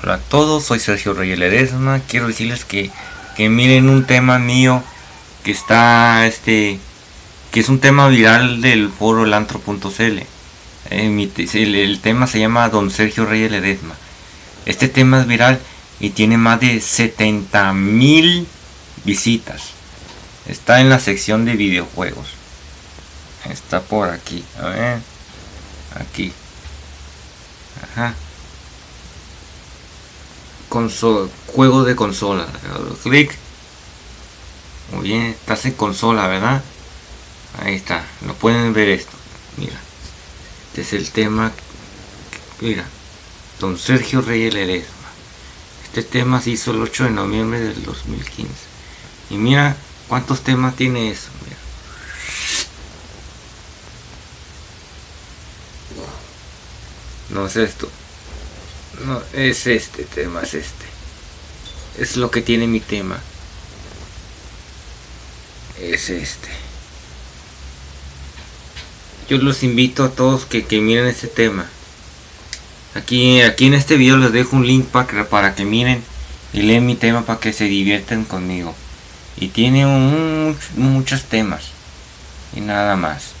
Hola a todos, soy Sergio Reyes Ledesma. Quiero decirles que, que miren un tema mío que está este que es un tema viral del foro elantro.cl. Eh, el, el, tema se llama Don Sergio Reyes Ledesma. Este tema es viral y tiene más de 70 mil visitas. Está en la sección de videojuegos. Está por aquí. A ver. Aquí. Ajá. Console, juego de consola. Clic. Muy bien, estás en consola, ¿verdad? Ahí está, no pueden ver esto. Mira, este es el tema. Mira, don Sergio Reyes Ledesma. Este tema se hizo el 8 de noviembre del 2015. Y mira cuántos temas tiene eso. Mira. No es esto. No, es este tema, es este. Es lo que tiene mi tema. Es este. Yo los invito a todos que, que miren este tema. Aquí, aquí en este video les dejo un link para, para que miren y leen mi tema para que se diviertan conmigo. Y tiene muchos temas. Y nada más.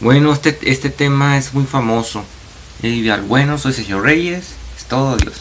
Bueno, este, este tema es muy famoso. Y bueno, soy Sergio Reyes. Es todo, Dios.